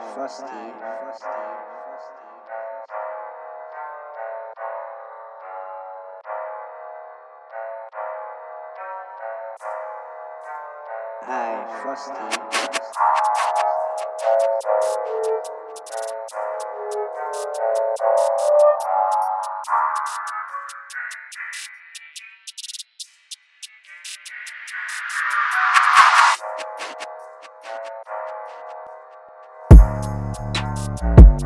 Frosty. Frosty. Aye, Frosty. Frosty.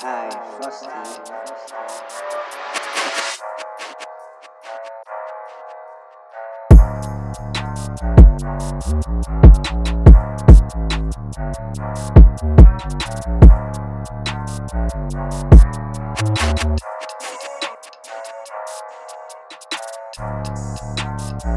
Hi, Frosty. Frosty.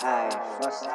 Hi, Frosty.